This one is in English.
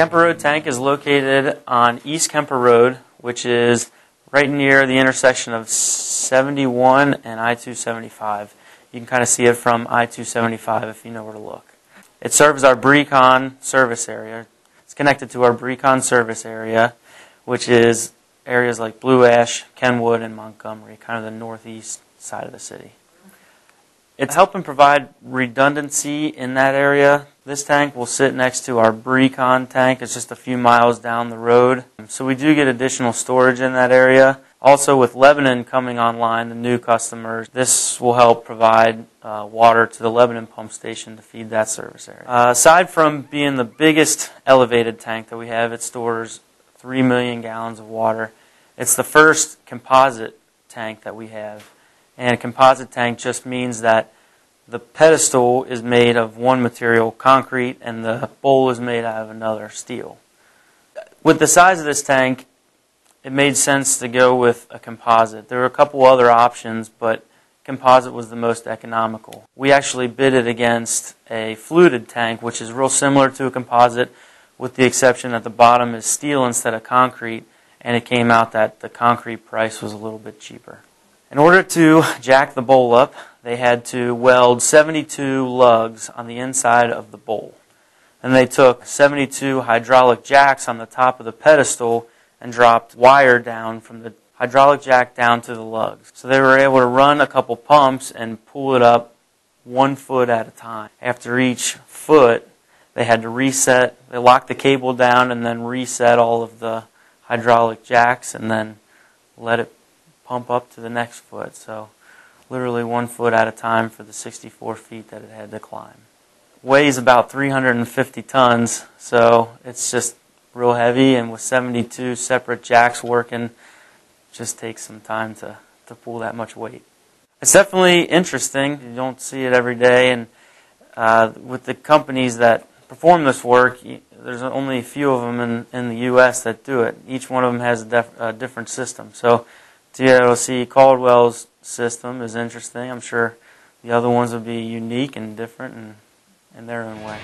Kemper Road tank is located on East Kemper Road, which is right near the intersection of 71 and I-275. You can kind of see it from I-275 if you know where to look. It serves our Brecon service area. It's connected to our Brecon service area, which is areas like Blue Ash, Kenwood, and Montgomery, kind of the northeast side of the city. It's helping provide redundancy in that area. This tank will sit next to our Brecon tank. It's just a few miles down the road. So we do get additional storage in that area. Also, with Lebanon coming online, the new customers, this will help provide uh, water to the Lebanon pump station to feed that service area. Uh, aside from being the biggest elevated tank that we have, it stores 3 million gallons of water. It's the first composite tank that we have. And a composite tank just means that the pedestal is made of one material, concrete, and the bowl is made out of another, steel. With the size of this tank, it made sense to go with a composite. There were a couple other options, but composite was the most economical. We actually bid it against a fluted tank, which is real similar to a composite, with the exception that the bottom is steel instead of concrete, and it came out that the concrete price was a little bit cheaper. In order to jack the bowl up, they had to weld 72 lugs on the inside of the bowl. And they took 72 hydraulic jacks on the top of the pedestal and dropped wire down from the hydraulic jack down to the lugs. So they were able to run a couple pumps and pull it up one foot at a time. After each foot, they had to reset, they locked the cable down and then reset all of the hydraulic jacks and then let it pump up to the next foot. So literally one foot at a time for the 64 feet that it had to climb. Weighs about 350 tons, so it's just real heavy, and with 72 separate jacks working, just takes some time to, to pull that much weight. It's definitely interesting. You don't see it every day, and uh, with the companies that perform this work, there's only a few of them in, in the U.S. that do it. Each one of them has a, def, a different system. So see Caldwell's system is interesting. I'm sure the other ones will be unique and different in, in their own way.